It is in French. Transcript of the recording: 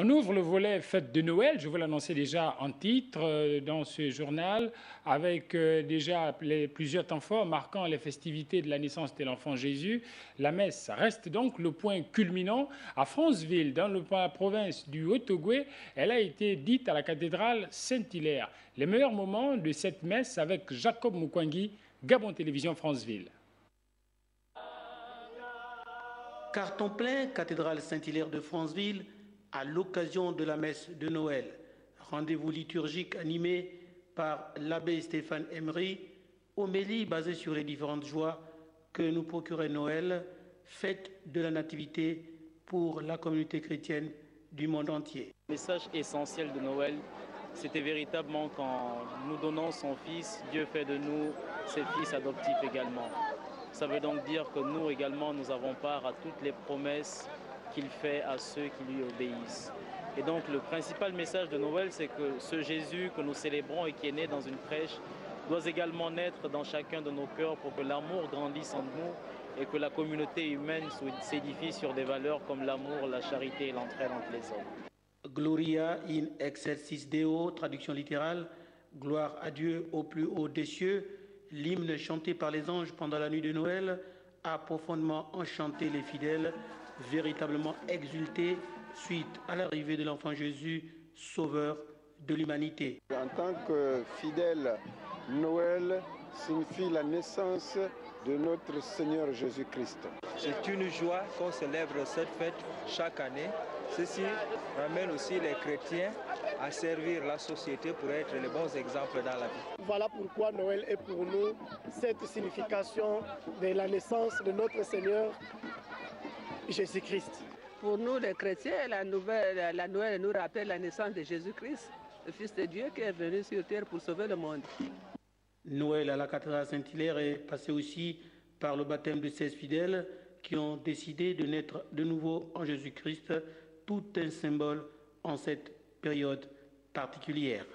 On ouvre le volet fête de Noël, je vous l'annonçais déjà en titre euh, dans ce journal, avec euh, déjà plusieurs temps forts marquant les festivités de la naissance de l'enfant Jésus. La messe reste donc le point culminant. À Franceville, dans la province du Haut-Ogooué, elle a été dite à la cathédrale Saint-Hilaire. Les meilleurs moments de cette messe avec Jacob Moukwangi, Gabon Télévision Franceville. Carton plein, cathédrale Saint-Hilaire de Franceville, à l'occasion de la messe de Noël. Rendez-vous liturgique animé par l'abbé Stéphane Emery, homélie basée sur les différentes joies que nous procurait Noël, fête de la Nativité pour la communauté chrétienne du monde entier. Le message essentiel de Noël, c'était véritablement quand nous donnons son Fils, Dieu fait de nous ses fils adoptifs également. Ça veut donc dire que nous également, nous avons part à toutes les promesses qu'il fait à ceux qui lui obéissent. Et donc le principal message de Noël, c'est que ce Jésus que nous célébrons et qui est né dans une crèche doit également naître dans chacun de nos cœurs pour que l'amour grandisse en nous et que la communauté humaine s'édifie sur des valeurs comme l'amour, la charité et l'entraide entre les hommes. Gloria in excelsis Deo, traduction littérale, gloire à Dieu au plus haut des cieux, l'hymne chanté par les anges pendant la nuit de Noël a profondément enchanté les fidèles véritablement exulté suite à l'arrivée de l'enfant Jésus, sauveur de l'humanité. En tant que fidèle, Noël signifie la naissance de notre Seigneur Jésus-Christ. C'est une joie qu'on célèbre cette fête chaque année. Ceci ramène aussi les chrétiens à servir la société pour être les bons exemples dans la vie. Voilà pourquoi Noël est pour nous cette signification de la naissance de notre Seigneur Jésus-Christ. Pour nous, les chrétiens, la, nouvelle, la Noël nous rappelle la naissance de Jésus-Christ, le Fils de Dieu qui est venu sur terre pour sauver le monde. Noël à la cathédrale Saint-Hilaire est passé aussi par le baptême de 16 fidèles qui ont décidé de naître de nouveau en Jésus-Christ, tout un symbole en cette période particulière.